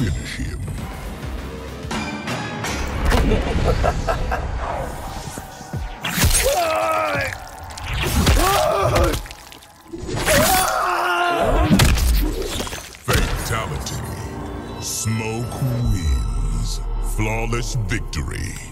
finish him. Fatality. Smoke wins. Flawless victory.